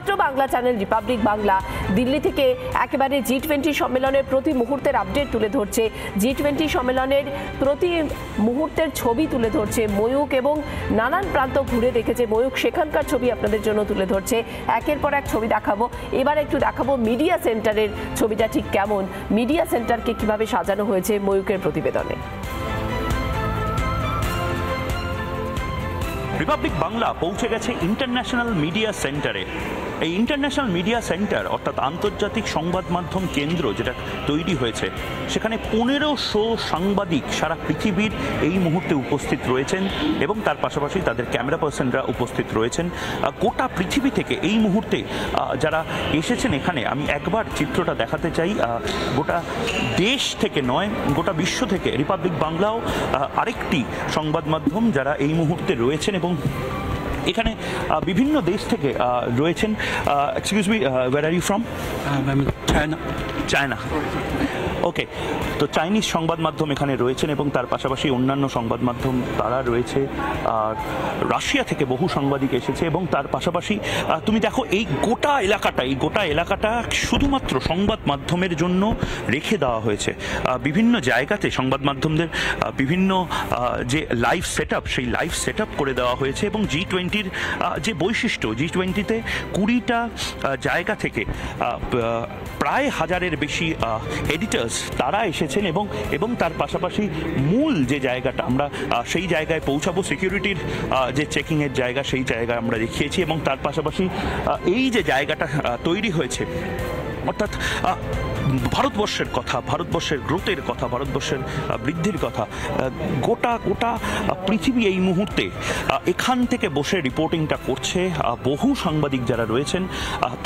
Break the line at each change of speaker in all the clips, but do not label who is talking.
একমাত্র Bangla channel Republic Bangla. Delhi থেকে একেবারে জি টোয়েন্টি সম্মেলনের প্রতি মুহূর্তের আপডেট তুলে ধরছে। জি টোয়েন্টি সম্মেলনের প্রতি মুহূর্তের ছবি তুলে ধরছে ময়ূক এবং নানান প্রান্ত ঘুরে দেখেছে ময়ূক সেখানকার ছবি আপনাদের জন্য তুলে ধরছে। একের পর এক ছবি দেখাবো। এবার একটু দেখাবো মিডিয়া সেন্টারের ছবিটা ঠিক কেমন? মিডিয়া সেন্টারকে কীভাবে সাজানো হয়েছে ময়ূকের প্রতিবেদনে?
রিপাবলিক বাংলা পৌঁছে গেছে ইন্টারন্যাশনাল মিডিয়া সেন্টারে এই ইন্টারন্যাশনাল মিডিয়া সেন্টার অর্থাৎ আন্তর্জাতিক সংবাদ মাধ্যম কেন্দ্র যেটা তৈরি হয়েছে, সেখানে পনেরোশো সাংবাদিক সারা পৃথিবীর এই মুহূর্তে উপস্থিত রয়েছেন এবং তার পাশাপাশি তাদের ক্যামেরা পার্সনরা উপস্থিত রয়েছেন। গোটা পৃথিবী থেকে এই মুহূর্তে যারা এসেছেন এখানে, আমি একবার চিত্রটা দেখাতে চাই। গোটা দেশ থেকে নয়, গোটা বিশ্ব থেকে রিপাবলিক বাংলাও আরেকটি সংবাদ মাধ্যম যারা এই মুহূর্তে রয়েছেন এবং এখানে বিভিন্ন দেশ থেকে রয়েছেন। Excuse me where are
you from China
China okay তো চাইনিজ সংবাদ মাধ্যম এখানে রয়েছেন এবং তার পাশাপাশি অন্যান্য সংবাদ মাধ্যম তারা রয়েছে, আর রাশিয়া থেকে বহু সাংবাদিক এসেছে এবং তার পাশাপাশি তুমি দেখো এই গোটা এলাকাটা, এই গোটা এলাকাটা শুধুমাত্র সংবাদ মাধ্যমের জন্য রেখে দেওয়া হয়েছে। বিভিন্ন জায়গাতে সংবাদ মাধ্যমদের বিভিন্ন যে লাইভ সেট সেই লাইভ সেট করে দেওয়া হয়েছে এবং জি টোয়েন্টির যে বৈশিষ্ট্য জি টোয়েন্টিতে কুড়িটা জায়গা থেকে প্রায় হাজারের বেশি এডিটার্স তারা এসেছেন এবং এবং তার পাশাপাশি মূল যে জায়গাটা আমরা সেই জায়গায় পৌঁছাবো সিকিউরিটির যে চেকিংয়ের জায়গা, সেই জায়গা আমরা দেখিয়েছি এবং তার পাশাপাশি এই যে জায়গাটা তৈরি হয়েছে, অর্থাৎ ভারতবর্ষের কথা, ভারতবর্ষের গ্রোথের কথা, ভারতবর্ষের বৃদ্ধির কথা গোটা গোটা পৃথিবী এই মুহূর্তে এখান থেকে বসে রিপোর্টিংটা করছে বহু সাংবাদিক যারা রয়েছেন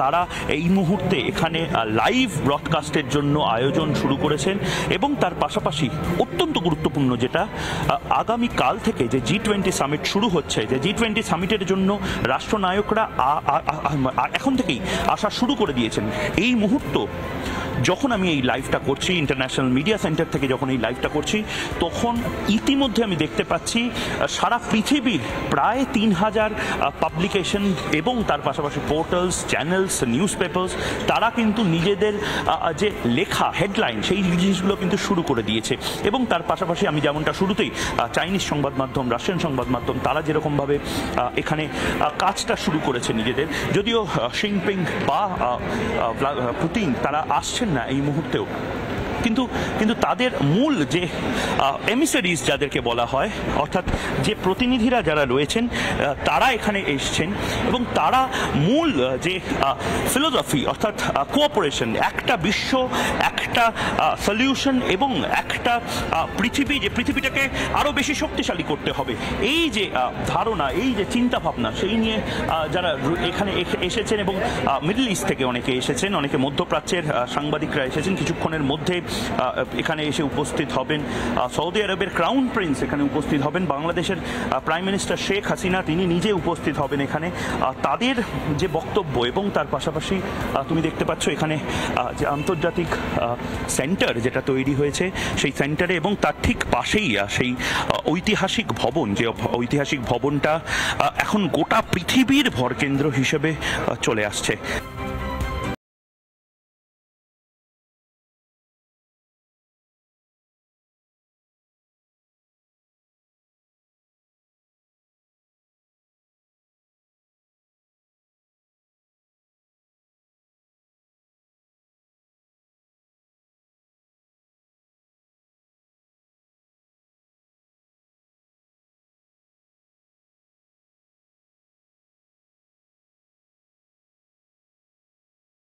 তারা এই মুহূর্তে এখানে লাইভ ব্রডকাস্টের জন্য আয়োজন শুরু করেছেন এবং তার পাশাপাশি অত্যন্ত গুরুত্বপূর্ণ যেটা আগামী কাল থেকে যে জি টোয়েন্টি সামিট শুরু হচ্ছে, যে জি টোয়েন্টি সামিটের জন্য রাষ্ট্রনায়করা এখন থেকেই আসা শুরু করে দিয়েছেন। এই মুহূর্ত যখন আমি এই লাইভটা করছি ইন্টারন্যাশনাল মিডিয়া সেন্টার থেকে যখন এই লাইভটা করছি, তখন ইতিমধ্যে আমি দেখতে পাচ্ছি সারা পৃথিবীর প্রায় তিন হাজার পাবলিকেশন এবং তার পাশাপাশি পোর্টালস চ্যানেলস নিউজ পেপার্স তারা কিন্তু নিজেদের যে লেখা হেডলাইন সেই জিনিসগুলো কিন্তু শুরু করে দিয়েছে। এবং তার পাশাপাশি আমি যেমনটা শুরুতেই চাইনিজ সংবাদ মাধ্যম রাশিয়ান সংবাদ মাধ্যম, তারা যেরকমভাবে এখানে কাজটা শুরু করেছে নিজেদের, যদিও শিনপিং বা পুতিন তারা আসছেন না এই মুহূর্তেও কিন্তু কিন্তু তাদের মূল যে এমিসারিজ যাদেরকে বলা হয়, অর্থাৎ যে প্রতিনিধিরা যারা রয়েছেন তারা এখানে এসছেন এবং তারা মূল যে ফিলোসফি অর্থাৎ কোঅপারেশন একটা বিশ্ব, একটা সলিউশন এবং একটা পৃথিবী, যে পৃথিবীটাকে আরও বেশি শক্তিশালী করতে হবে। এই যে ধারণা, এই যে চিন্তা ভাবনা সেই নিয়ে যারা এখানে এসে- এসেছেন এবং মিডল ইস্ট থেকে অনেকে এসেছেন, অনেকে মধ্যপ্রাচ্যের সাংবাদিকরা এসেছেন, কিছুক্ষণের মধ্যে এখানে এসে উপস্থিত হবেন। সৌদি আরবের ক্রাউন প্রিন্স এখানে উপস্থিত হবেন। বাংলাদেশের প্রাইম মিনিস্টার শেখ হাসিনা, তিনি নিজে উপস্থিত হবেন এখানে। তাদের যে বক্তব্য এবং তার পাশাপাশি তুমি দেখতে পাচ্ছ এখানে যে আন্তর্জাতিক সেন্টার যেটা তৈরি হয়েছে, সেই সেন্টারে এবং তার ঠিক পাশেই সেই ঐতিহাসিক ভবন, যে ঐতিহাসিক ভবনটা এখন গোটা পৃথিবীর ভরকেন্দ্র হিসেবে চলে আসছে।